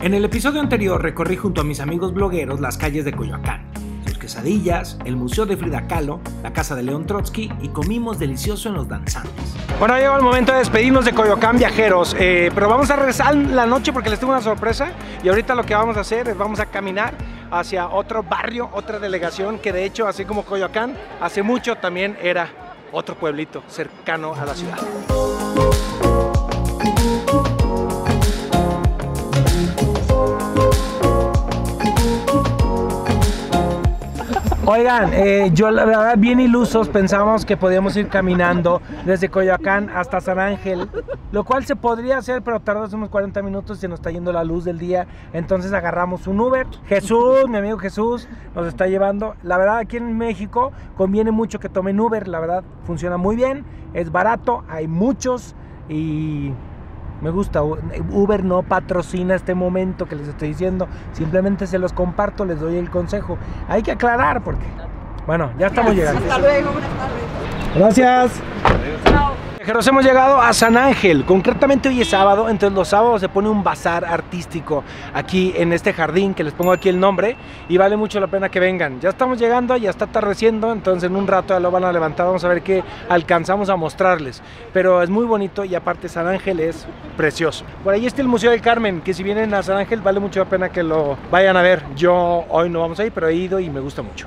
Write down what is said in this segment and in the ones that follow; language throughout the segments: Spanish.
En el episodio anterior recorrí junto a mis amigos blogueros las calles de Coyoacán, sus quesadillas, el Museo de Frida Kahlo, la casa de León Trotsky y comimos delicioso en los danzantes. Bueno, ha llegado el momento de despedirnos de Coyoacán viajeros, eh, pero vamos a regresar la noche porque les tengo una sorpresa y ahorita lo que vamos a hacer es vamos a caminar hacia otro barrio, otra delegación que de hecho, así como Coyoacán, hace mucho también era otro pueblito cercano a la ciudad. Oigan, eh, yo la verdad bien ilusos pensábamos que podíamos ir caminando desde Coyoacán hasta San Ángel, lo cual se podría hacer, pero tardamos unos 40 minutos y se nos está yendo la luz del día, entonces agarramos un Uber. Jesús, mi amigo Jesús, nos está llevando. La verdad aquí en México conviene mucho que tomen Uber, la verdad funciona muy bien, es barato, hay muchos y me gusta. Uber no patrocina este momento que les estoy diciendo. Simplemente se los comparto, les doy el consejo. Hay que aclarar porque... Bueno, ya estamos llegando. Hasta luego, buenas tardes. Gracias. Viajeros, hemos llegado a San Ángel. Concretamente hoy es sábado, entonces los sábados se pone un bazar artístico aquí en este jardín que les pongo aquí el nombre y vale mucho la pena que vengan. Ya estamos llegando, ya está atardeciendo, entonces en un rato ya lo van a levantar, vamos a ver qué alcanzamos a mostrarles. Pero es muy bonito y aparte San Ángel es precioso. Por ahí está el Museo del Carmen, que si vienen a San Ángel vale mucho la pena que lo vayan a ver. Yo hoy no vamos a ir, pero he ido y me gusta mucho.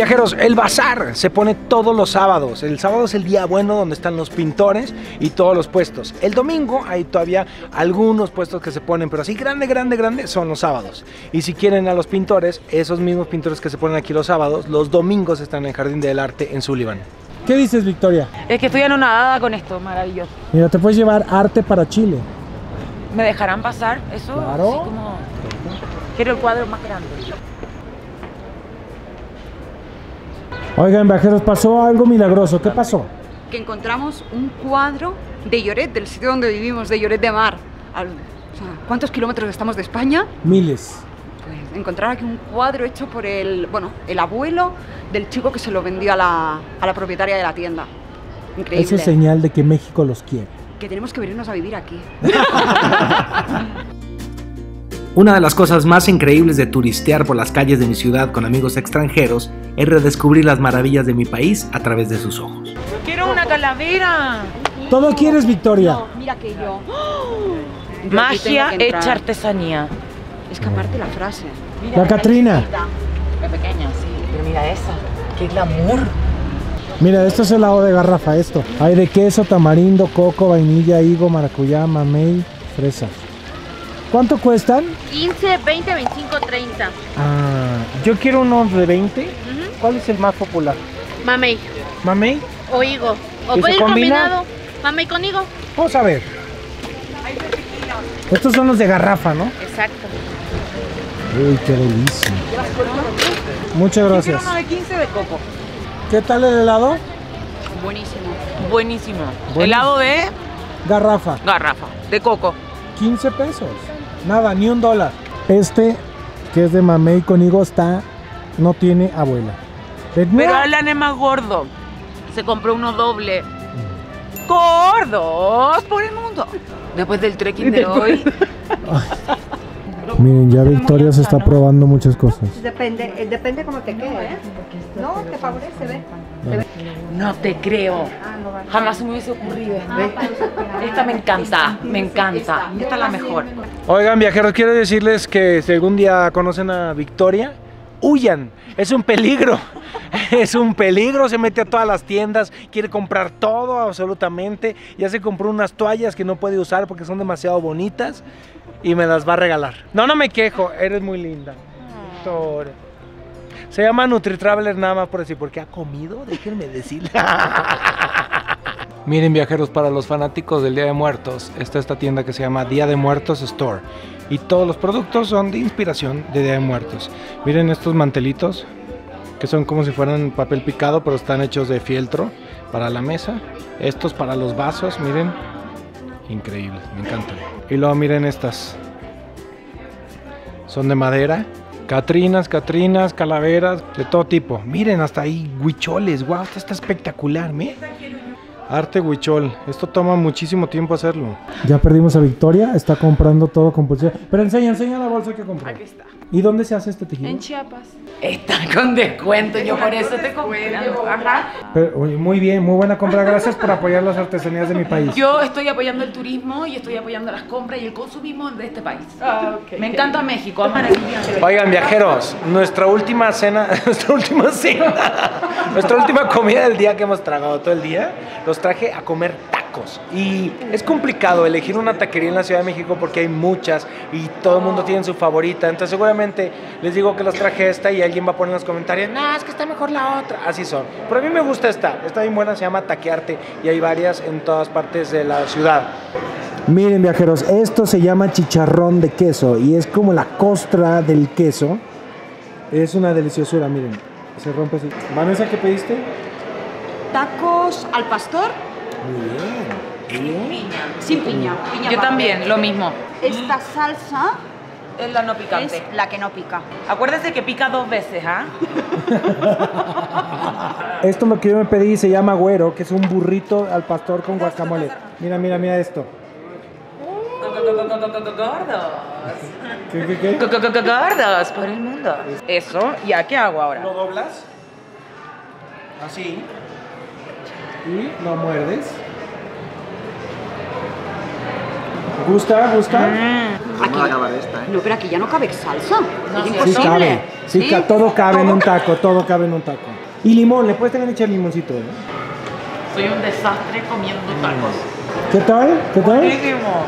Viajeros, el bazar se pone todos los sábados. El sábado es el día bueno donde están los pintores y todos los puestos. El domingo hay todavía algunos puestos que se ponen, pero así grande, grande, grande son los sábados. Y si quieren a los pintores, esos mismos pintores que se ponen aquí los sábados, los domingos están en el Jardín del Arte en Sullivan. ¿Qué dices, Victoria? Es que estoy anonadada con esto, maravilloso. Mira, te puedes llevar arte para Chile. ¿Me dejarán pasar? Eso Claro. así como... Quiero el cuadro más grande. Oigan, viajeros, pasó algo milagroso. ¿Qué pasó? Que encontramos un cuadro de Lloret, del sitio donde vivimos, de Lloret de Mar. Al- o sea, ¿Cuántos kilómetros estamos de España? Miles. Pues encontrar aquí un cuadro hecho por el, bueno, el abuelo del chico que se lo vendió a la, a la propietaria de la tienda. Increíble. Eso es señal de que México los quiere. Que tenemos que venirnos a vivir aquí. Una de las cosas más increíbles de turistear por las calles de mi ciudad con amigos extranjeros es redescubrir las maravillas de mi país a través de sus ojos. Quiero una calavera. Todo quieres, Victoria. No, mira que yo. Yo aquí Magia que hecha artesanía. Es que aparte la frase. Mira La Catrina. Es pequeña, sí. Pero mira esa. Qué glamour. Mira, esto es helado de garrafa, esto. Hay de queso, tamarindo, coco, vainilla, higo, maracuyá, mamey, fresa. ¿Cuánto cuestan? 15, 20, 25, 30. Ah, yo quiero unos de 20. ¿Cuál es el más popular? Mamey ¿Mamey? o higo. O ¿Y puede ir combina? combinado. Mamey con higo. Vamos a ver. Estos son los de garrafa, ¿no? Exacto. Uy, qué delicia. Muchas gracias. Quiero uno de 15 de coco. ¿Qué tal el helado? Buenísimo. Buenísimo. Buenísimo. Helado de Garrafa. garrafa, de coco. 15 pesos. Nada, ni un dólar. Este, que es de mamey con higo, está. No tiene abuela. Pero Alan es más gordo. Se compró uno doble. Gordos por el mundo. Después del trekking de hoy. Miren, ya Victoria se está probando muchas cosas. Depende, eh, depende cómo te quede, ¿eh? No, te favorece, ¿ves? No te creo. Jamás se me hubiese ocurrido. ¿ves? Esta me encanta, me encanta. Esta es la mejor. Oigan, viajeros, quiero decirles que si algún día conocen a Victoria, huyan. Es un peligro. Es un peligro. Se mete a todas las tiendas, quiere comprar todo absolutamente. Ya se compró unas toallas que no puede usar porque son demasiado bonitas y me las va a regalar. No, no me quejo. Eres muy linda. Se llama NutriTraveler nada más por decir, porque ha comido, déjenme decirle. Miren viajeros, para los fanáticos del Día de Muertos, está esta tienda que se llama Día de Muertos Store. Y todos los productos son de inspiración de Día de Muertos. Miren estos mantelitos, que son como si fueran papel picado, pero están hechos de fieltro para la mesa. Estos para los vasos, miren. Increíbles, me encantan. Y luego miren estas. Son de madera, Catrinas, Catrinas, calaveras, de todo tipo. Miren, hasta ahí huicholes. Wow, esto está espectacular, miren. Arte huichol. Esto toma muchísimo tiempo hacerlo. Ya perdimos a Victoria. Está comprando todo compulsivo. Pero enseña, enseña la bolsa que compró. Aquí está. ¿Y dónde se hace este tejido? En Chiapas. Está con descuento, yo por eso te compré. Ajá. Pero, oye, muy bien, muy buena compra. Gracias por apoyar las artesanías de mi país. Yo estoy apoyando el turismo y estoy apoyando las compras y el consumismo de este país. Me encanta México, es maravilloso. Oigan, viajeros, nuestra última cena, nuestra última cena, nuestra última comida del día que hemos tragado todo el día, los traje a comer tacos. Y es complicado elegir una taquería en la Ciudad de México porque hay muchas y todo el mundo tiene su favorita. Entonces, seguramente les digo que los traje esta y alguien va a poner en los comentarios, no, es que está mejor la otra. Así son. Pero a mí me gusta esta, está bien buena, se llama Taquearte y hay varias en todas partes de la ciudad. Miren viajeros, esto se llama chicharrón de queso y es como la costra del queso. Es una deliciosura, miren. Se rompe así. Vanessa, ¿qué pediste? Tacos al pastor Muy bien. Sin piña. piña Yo también, lo mismo. Esta salsa Es la no picante. es la que no pica. Acuérdese que pica dos veces, ¿ah? Esto es lo que yo me pedí, se llama güero, que es un burrito al pastor con guacamole. Mira, mira, mira esto. Gordos. ¿Qué, qué, qué? Gordos por el mundo. Eso, ¿ya qué hago ahora? Lo doblas. Así. Y lo muerdes. ¿Gusta? ¿Gusta? Aquí. No, pero aquí ya no cabe salsa. es Sí imposible. cabe. Sí, ¿Sí? todo cabe en un taco, todo cabe en un taco. Y limón, le puedes también echar limoncito. ¿eh? Soy un desastre comiendo tacos. ¿Qué tal? ¿Qué tal? Buenísimo.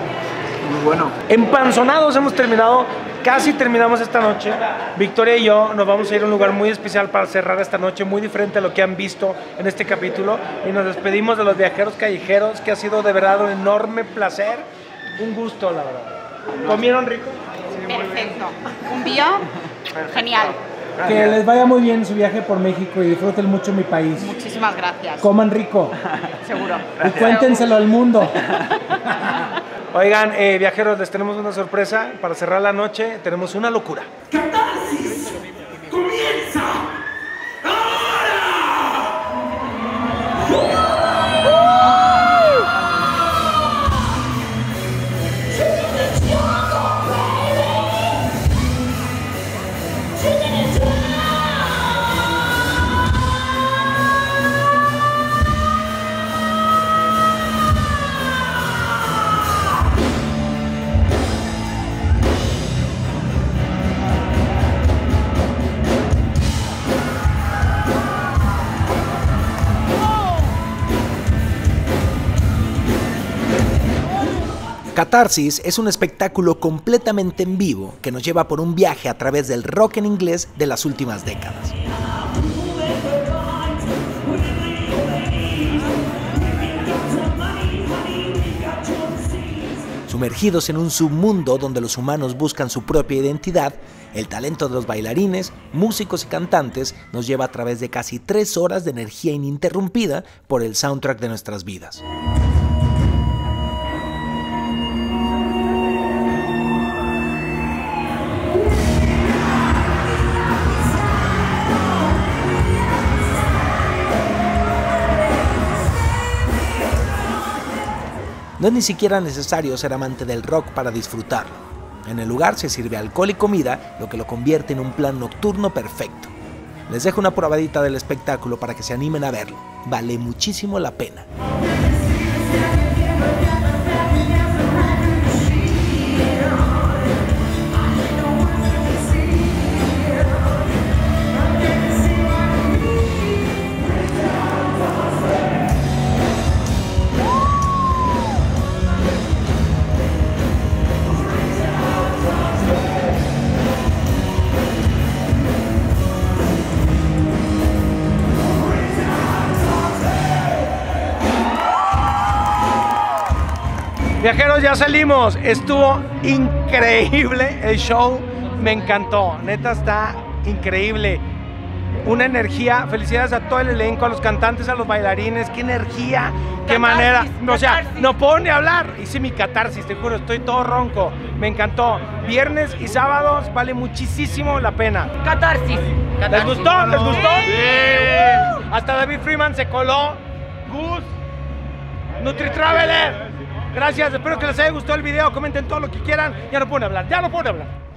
Empanzonados hemos terminado, casi terminamos esta noche. Victoria y yo nos vamos a ir a un lugar muy especial para cerrar esta noche, muy diferente a lo que han visto en este capítulo. Y nos despedimos de los viajeros callejeros, que ha sido de verdad un enorme placer, un gusto, la verdad. ¿Comieron rico? Perfecto. Un día genial. Que les vaya muy bien su viaje por México y disfruten mucho mi país. Muchísimas gracias. Coman rico Seguro. y cuéntenselo al mundo. Oigan, eh, viajeros, les tenemos una sorpresa. Para cerrar la noche, tenemos una locura. Catarsis es un espectáculo completamente en vivo que nos lleva por un viaje a través del rock en inglés de las últimas décadas. Sumergidos en un submundo donde los humanos buscan su propia identidad, el talento de los bailarines, músicos y cantantes nos lleva a través de casi tres horas de energía ininterrumpida por el soundtrack de nuestras vidas. No es ni siquiera necesario ser amante del rock para disfrutarlo. En el lugar se sirve alcohol y comida, lo que lo convierte en un plan nocturno perfecto. Les dejo una probadita del espectáculo para que se animen a verlo. Vale muchísimo la pena. Viajeros, ya salimos. Estuvo increíble el show. Me encantó. Neta está increíble. una energía. Felicidades a todo el elenco, a los cantantes, a los bailarines. ¡Qué energía! ¡Qué manera! O sea, catarsis. no puedo ni hablar. Hice mi catarsis, te juro, estoy todo ronco. Me encantó. Viernes y sábados vale muchísimo la pena. Catarsis. ¿Les gustó? ¿Les gustó? Hasta David Freeman se coló. Gus. NutriTraveler. Gracias, espero que les haya gustado el video. Comenten todo lo que quieran. Ya no pueden hablar, ya no pueden hablar.